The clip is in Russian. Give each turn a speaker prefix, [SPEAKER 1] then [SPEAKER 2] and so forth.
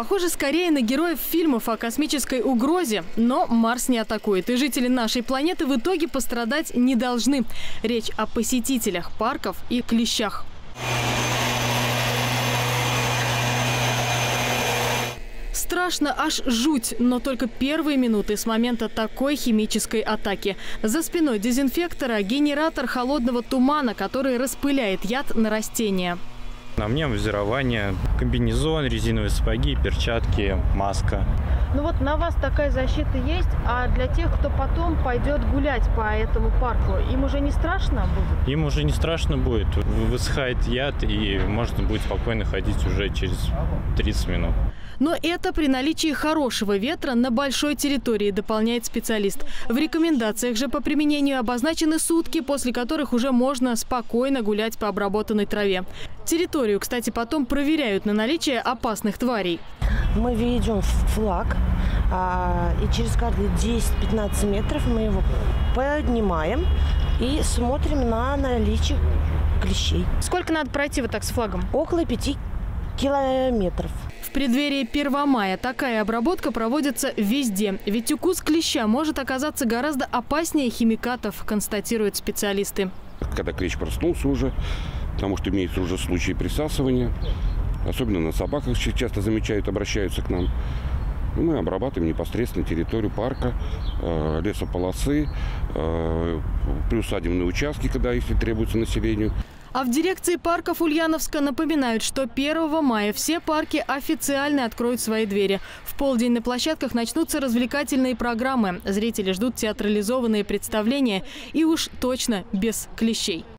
[SPEAKER 1] Похоже скорее на героев фильмов о космической угрозе, но Марс не атакует, и жители нашей планеты в итоге пострадать не должны. Речь о посетителях парков и клещах. Страшно, аж жуть, но только первые минуты с момента такой химической атаки. За спиной дезинфектора генератор холодного тумана, который распыляет яд на растения.
[SPEAKER 2] На мне визирование, комбинезон, резиновые сапоги, перчатки, маска.
[SPEAKER 1] Ну вот на вас такая защита есть, а для тех, кто потом пойдет гулять по этому парку, им уже не страшно будет?
[SPEAKER 2] Им уже не страшно будет. Высыхает яд, и можно будет спокойно ходить уже через 30 минут.
[SPEAKER 1] Но это при наличии хорошего ветра на большой территории, дополняет специалист. В рекомендациях же по применению обозначены сутки, после которых уже можно спокойно гулять по обработанной траве. Территорию, кстати, потом проверяют на наличие опасных тварей.
[SPEAKER 3] Мы ведем флаг, а, и через каждые 10-15 метров мы его поднимаем и смотрим на наличие клещей.
[SPEAKER 1] Сколько надо пройти вот так с флагом?
[SPEAKER 3] Около 5 километров.
[SPEAKER 1] В преддверии 1 мая такая обработка проводится везде. Ведь укус клеща может оказаться гораздо опаснее химикатов, констатируют специалисты.
[SPEAKER 4] Когда клещ проснулся уже, потому что имеются уже случаи присасывания, особенно на собаках часто замечают, обращаются к нам. Мы обрабатываем непосредственно территорию парка, э, лесополосы, э, приусадебные участки, когда если требуется населению.
[SPEAKER 1] А в дирекции парков Ульяновска напоминают, что 1 мая все парки официально откроют свои двери. В полдень на площадках начнутся развлекательные программы. Зрители ждут театрализованные представления и уж точно без клещей.